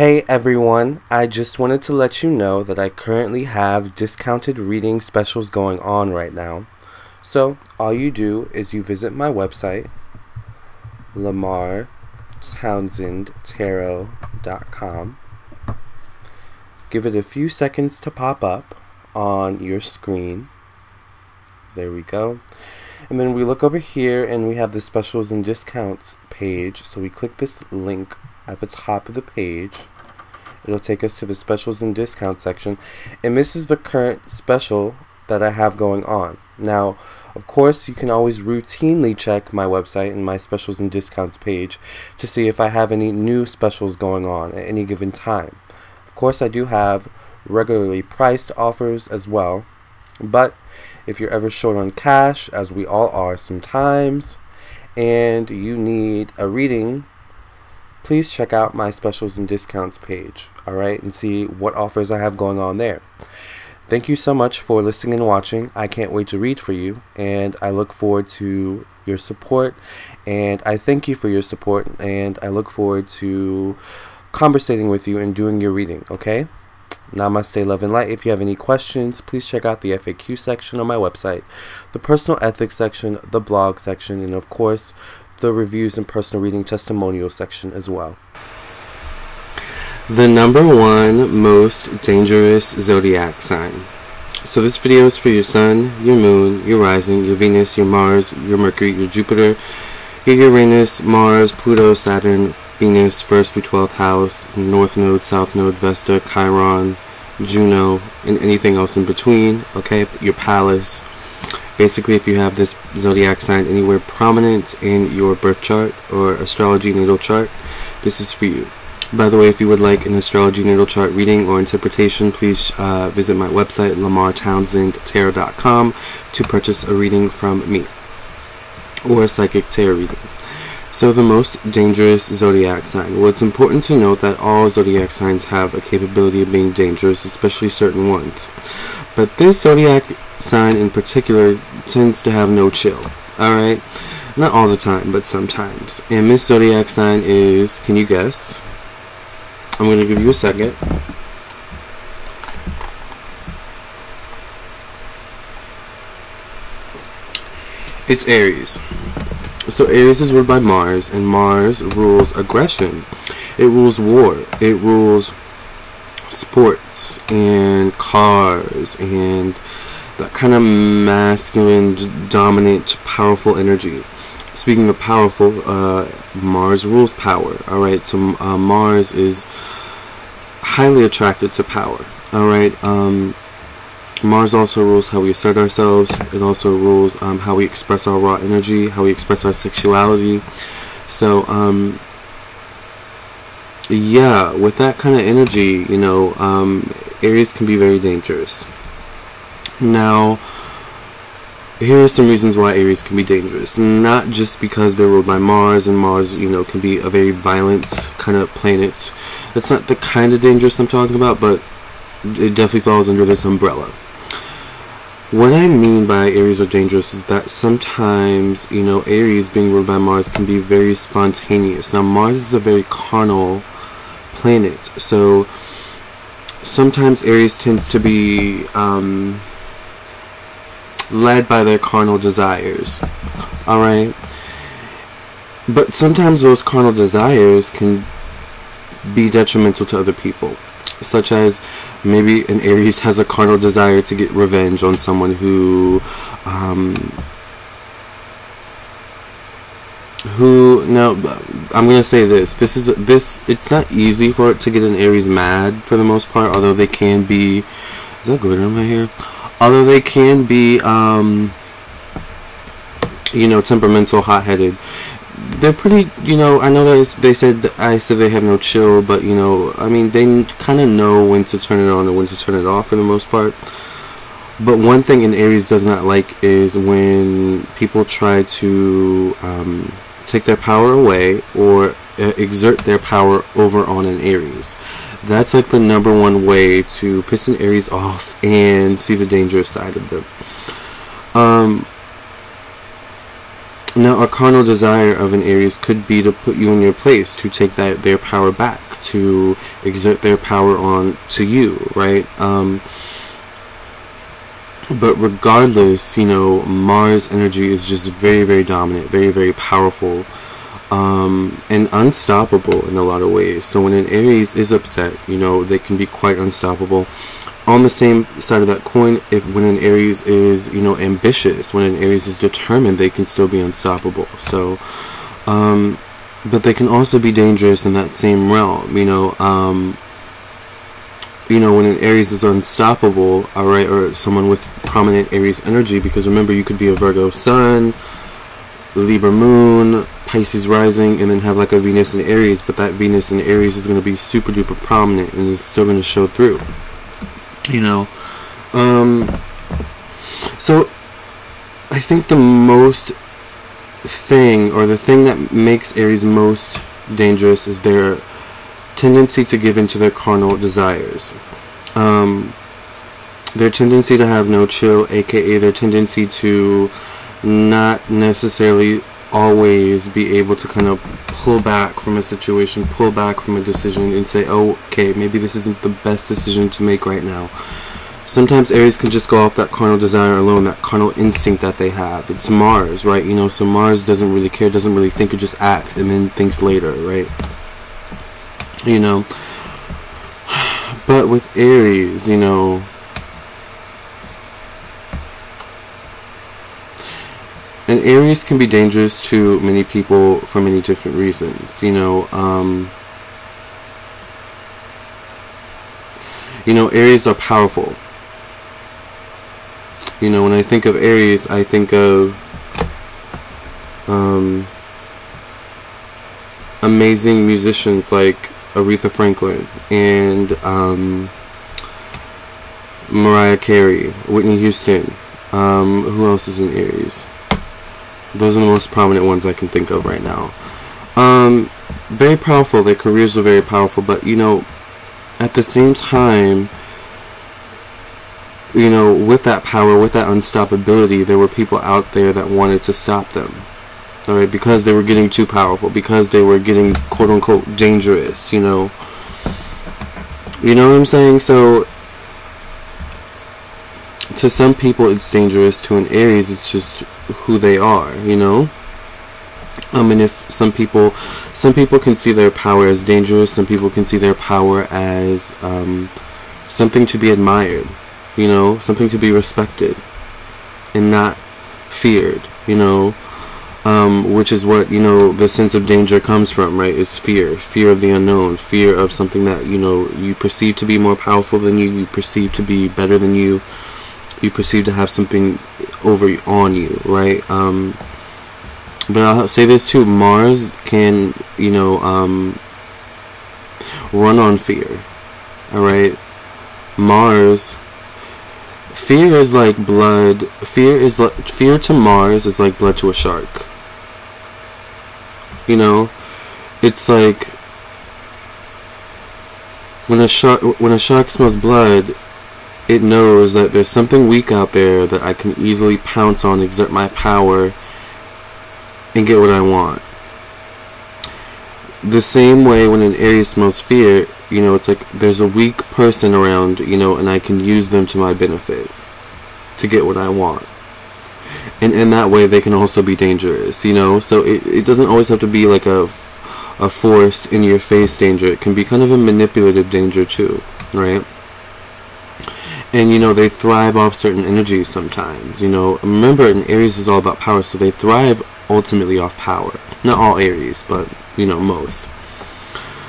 Hey everyone, I just wanted to let you know that I currently have discounted reading specials going on right now. So, all you do is you visit my website, lamarrtownsendtarot.com. Give it a few seconds to pop up on your screen. There we go. And then we look over here and we have the specials and discounts page. So we click this link at the top of the page. It'll take us to the specials and discount section. And this is the current special that I have going on. Now, of course, you can always routinely check my website and my specials and discounts page to see if I have any new specials going on at any given time. Of course, I do have regularly priced offers as well. But if you're ever short on cash, as we all are sometimes, and you need a reading, please check out my specials and discounts page, alright, and see what offers I have going on there. Thank you so much for listening and watching. I can't wait to read for you, and I look forward to your support, and I thank you for your support, and I look forward to conversating with you and doing your reading, okay? Namaste, love, and light. If you have any questions, please check out the FAQ section on my website, the personal ethics section, the blog section, and of course, the reviews and personal reading testimonial section as well. The number one most dangerous zodiac sign. So this video is for your sun, your moon, your rising, your Venus, your Mars, your Mercury, your Jupiter, your Uranus, Mars, Pluto, Saturn, Venus, 1st through 12th house, North Node, South Node, Vesta, Chiron, Juno, and anything else in between, okay? Your Pallas. Basically, if you have this zodiac sign anywhere prominent in your birth chart or astrology natal chart, this is for you. By the way, if you would like an astrology natal chart reading or interpretation, please uh, visit my website, lamarrtownsendtarot.com, to purchase a reading from me or a psychic tarot reading. So the most dangerous zodiac sign. Well, it's important to note that all zodiac signs have a capability of being dangerous, especially certain ones. But this zodiac sign in particular tends to have no chill. Alright? Not all the time, but sometimes. And this zodiac sign is, can you guess? I'm going to give you a second. It's Aries. So Aries is ruled by Mars, and Mars rules aggression. It rules war. It rules sports and cars and that kind of masculine, dominant, powerful energy. Speaking of powerful, uh, Mars rules power. All right, so uh, Mars is highly attracted to power. All right. Um, Mars also rules how we assert ourselves. It also rules um, how we express our raw energy, how we express our sexuality. So, um, yeah, with that kind of energy, you know, um, Aries can be very dangerous. Now, here are some reasons why Aries can be dangerous. Not just because they're ruled by Mars, and Mars, you know, can be a very violent kind of planet. That's not the kind of dangerous I'm talking about, but it definitely falls under this umbrella. What I mean by Aries are dangerous is that sometimes, you know, Aries being ruled by Mars can be very spontaneous. Now, Mars is a very carnal planet, so sometimes Aries tends to be um, led by their carnal desires. Alright? But sometimes those carnal desires can be detrimental to other people, such as maybe an Aries has a carnal desire to get revenge on someone who um, who now I'm gonna say this this is this it's not easy for it to get an Aries mad for the most part although they can be is that glitter in my hair although they can be um, you know temperamental hot-headed they're pretty, you know, I know that they said, I said they have no chill, but, you know, I mean, they kind of know when to turn it on and when to turn it off for the most part. But one thing an Aries does not like is when people try to um, take their power away or uh, exert their power over on an Aries. That's like the number one way to piss an Aries off and see the dangerous side of them. Um, now, a carnal desire of an Aries could be to put you in your place, to take that their power back. to exert their power on to you, right? Um, but regardless, you know, Mars energy is just very, very dominant, very, very powerful, um, and unstoppable in a lot of ways. So when an Aries is upset, you know, they can be quite unstoppable. On the same side of that coin, if when an Aries is, you know, ambitious, when an Aries is determined, they can still be unstoppable. So, um, but they can also be dangerous in that same realm, you know. Um, you know, when an Aries is unstoppable, alright, or someone with prominent Aries energy, because remember, you could be a Virgo sun, Libra moon, Pisces rising, and then have like a Venus in Aries, but that Venus in Aries is going to be super duper prominent and is still going to show through. You know? Um, so, I think the most thing, or the thing that makes Aries most dangerous is their tendency to give in to their carnal desires. Um, their tendency to have no chill, aka their tendency to not necessarily always be able to kind of pull back from a situation, pull back from a decision, and say, oh, okay, maybe this isn't the best decision to make right now. Sometimes Aries can just go off that carnal desire alone, that carnal instinct that they have. It's Mars, right? You know, so Mars doesn't really care, doesn't really think, it just acts and then thinks later, right? you know. But with Aries, you know, and Aries can be dangerous to many people for many different reasons. You know, um, you know, Aries are powerful. You know, when I think of Aries, I think of um, amazing musicians like Aretha Franklin and um, Mariah Carey, Whitney Houston. Um, who else is in Aries? Those are the most prominent ones I can think of right now. Um, very powerful. Their careers were very powerful, but you know, at the same time, you know, with that power, with that unstoppability, there were people out there that wanted to stop them alright, because they were getting too powerful, because they were getting quote unquote dangerous, you know. You know what I'm saying? So, to some people it's dangerous, to an Aries it's just who they are, you know? Um, and if some people, some people can see their power as dangerous, some people can see their power as um, something to be admired, you know, something to be respected, and not feared, you know? Um, which is what you know the sense of danger comes from right? Is fear fear of the unknown fear of something that you know you perceive to be more powerful than you you perceive to be better than you you perceive to have something over on you right? Um, but I'll say this too Mars can you know um, run on fear alright? Mars fear is like blood fear is like fear to mars is like blood to a shark. You know, it's like when a shark when a shark smells blood, it knows that there's something weak out there that I can easily pounce on, exert my power, and get what I want. The same way when an Aries smells fear, you know, it's like there's a weak person around, you know, and I can use them to my benefit to get what I want. And in that way they can also be dangerous you know? So it, it doesn't always have to be like a, a force in your face danger. It can be kind of a manipulative danger too right and you know they thrive off certain energies sometimes you know. Remember an aries is all about power so they thrive ultimately off power. Not all aries but you know most.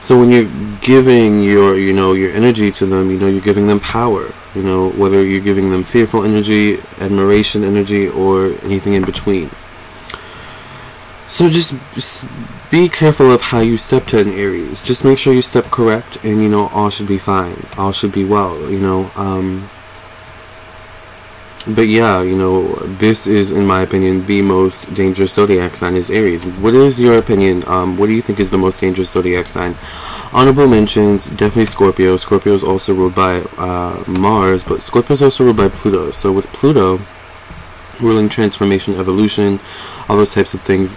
So when you're giving your you know your energy to them you know you're giving them power you know, whether you're giving them fearful energy, admiration energy, or anything in between. So just, be careful of how you step to an Aries. Just make sure you step correct, and you know all should be fine. All should be well. You know. Um, but yeah, you know, this is, in my opinion, the most dangerous zodiac sign is Aries. What is your opinion? Um, what do you think is the most dangerous zodiac sign? Honorable mentions, definitely Scorpio. Scorpio is also ruled by uh, Mars, but Scorpio is also ruled by Pluto. So with Pluto, ruling transformation, evolution, all those types of things,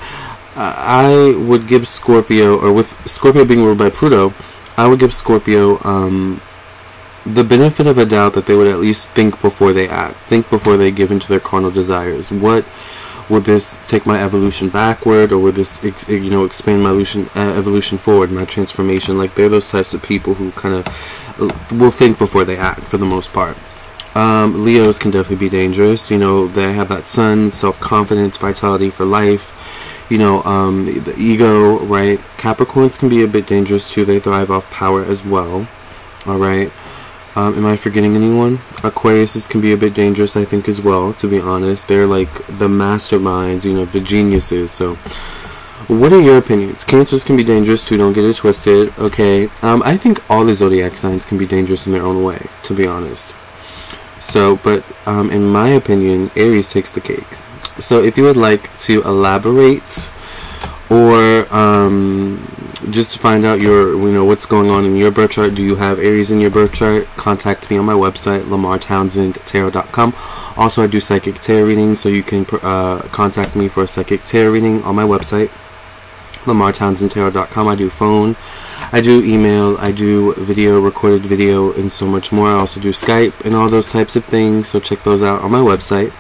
uh, I would give Scorpio, or with Scorpio being ruled by Pluto, I would give Scorpio um, the benefit of a doubt that they would at least think before they act, think before they give into their carnal desires. What would this take my evolution backward, or would this, ex- you know, expand my evolution, uh, evolution forward, my transformation? Like they're those types of people who kind of uh, will think before they act, for the most part. Um, Leos can definitely be dangerous. You know, they have that sun, self confidence, vitality for life. You know, um, the ego, right? Capricorns can be a bit dangerous too. They thrive off power as well. All right. Um, am I forgetting anyone? Aquariuses can be a bit dangerous, I think, as well, to be honest. They're like the masterminds, you know, the geniuses. So, what are your opinions? Cancers can be dangerous too, don't get it twisted, okay? Um, I think all the zodiac signs can be dangerous in their own way, to be honest. So, but um, in my opinion, Aries takes the cake. So, if you would like to elaborate or um, just find out your you know what's going on in your birth chart do you have aries in your birth chart? Contact me on my website lamarrtownsendtarot.com also i do psychic tarot readings so you can uh, contact me for a psychic tarot reading on my website lamarrtownsendtarot.com i do phone i do email i do video recorded video and so much more i also do skype and all those types of things so check those out on my website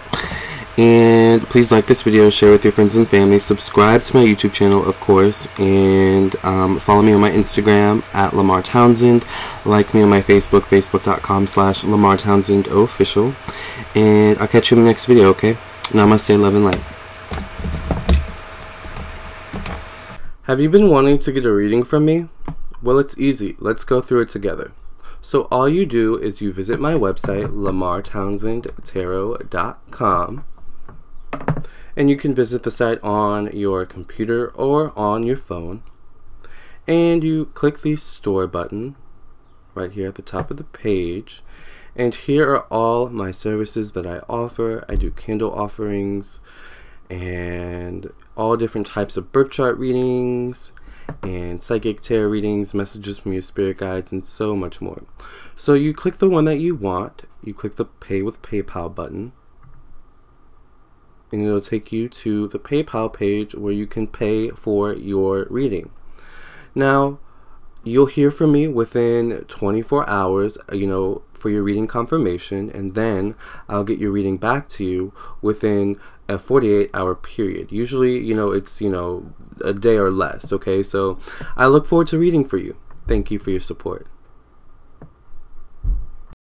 and please like this video, share with your friends and family, subscribe to my YouTube channel, of course, and um, follow me on my Instagram at Lamarr Townsend. Like me on my Facebook, facebook.com slash Lamarr Townsend official. And I'll catch you in the next video, okay? Namaste, love and light. Have you been wanting to get a reading from me? Well, it's easy. Let's go through it together. So all you do is you visit my website, lamarrtownsendtarot.com and you can visit the site on your computer or on your phone and you click the store button right here at the top of the page and here are all my services that I offer. I do candle offerings and all different types of birth chart readings and psychic tarot readings, messages from your spirit guides, and so much more. So you click the one that you want, you click the pay with PayPal button, and it'll take you to the PayPal page where you can pay for your reading. Now, you'll hear from me within 24 hours, you know, for your reading confirmation, and then I'll get your reading back to you within a 48 hour period. Usually, you know, it's, you know, a day or less, okay? So I look forward to reading for you. Thank you for your support.